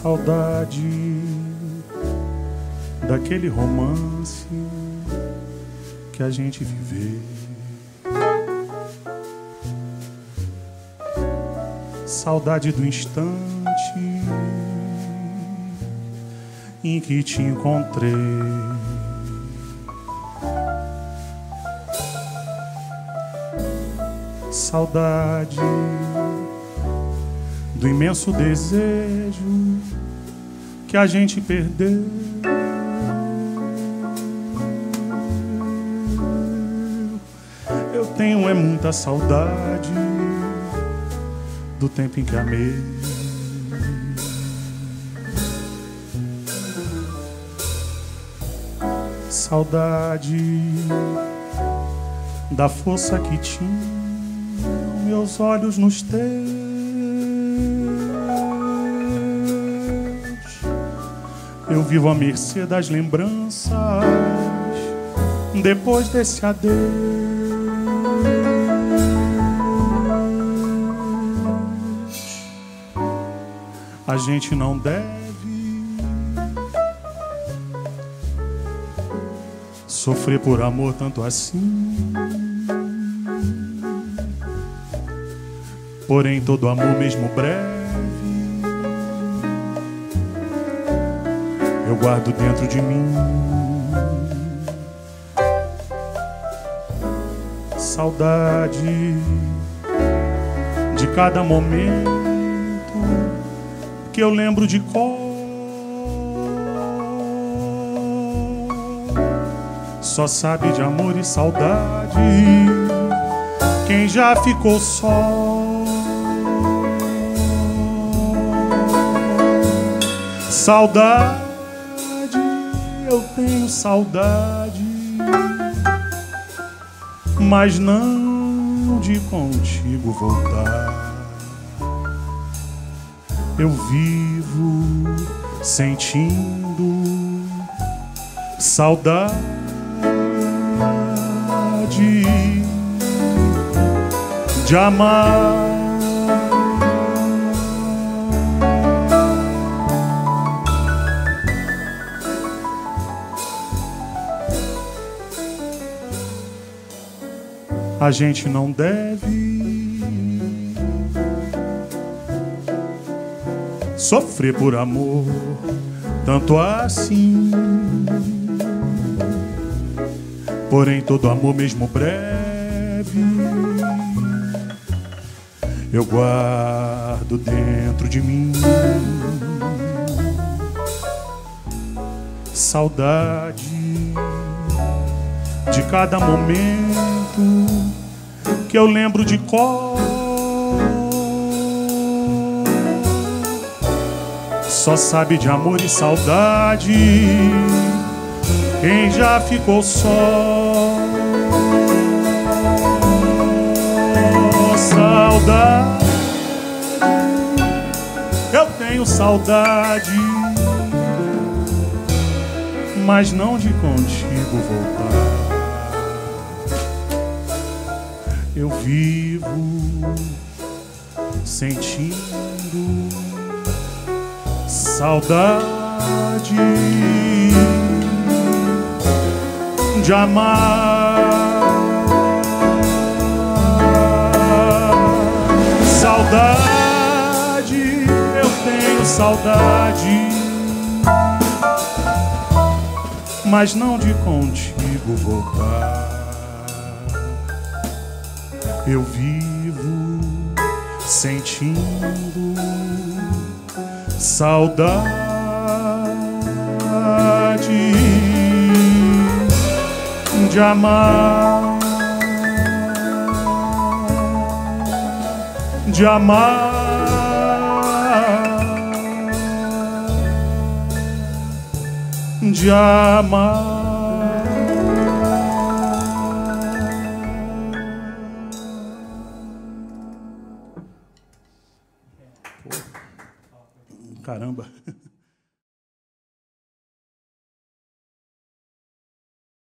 Saudade daquele romance que a gente viveu. Saudade do instante em que te encontrei. Saudade do imenso desejo que a gente perdeu. Eu tenho é muita saudade do tempo em que amei. Saudade da força que tinha meus olhos nos teus. Eu vivo à mercê das lembranças depois desse adeus. A gente não deve sofrer por amor tanto assim. Porém, todo amor, mesmo breve, guardo dentro de mim. Saudade de cada momento que eu lembro de cor. Só sabe de amor e saudade quem já ficou só. Saudade, eu tenho saudade, mas não de contigo voltar eu vivo sentindo saudade de amar. A gente não deve sofrer por amor, tanto assim. Porém, todo amor, mesmo breve, eu guardo dentro de mim. Saudade de cada momento que eu lembro de cor Só sabe de amor e saudade quem já ficou só. Saudade, eu tenho saudade, mas não de contigo voltar. Eu vivo sentindo saudade de amar. Saudade, eu tenho saudade, mas não de contigo voltar. Eu vivo sentindo saudade de amar, de amar, de amar. Caramba.